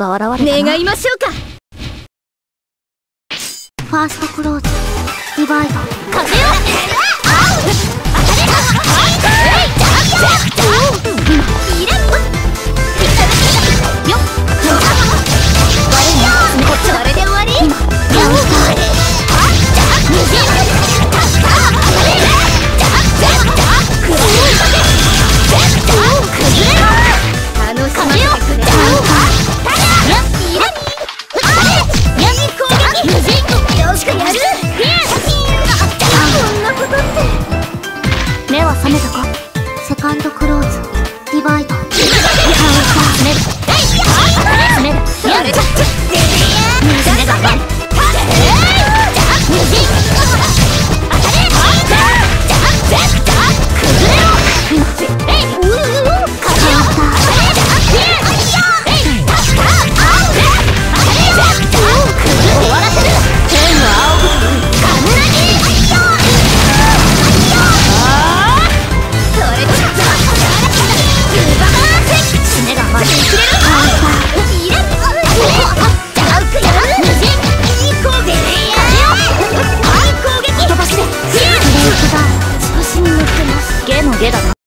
が現れた願いましょうか。ファーストクローズディバイド風よセカンドクローズリバイトだな。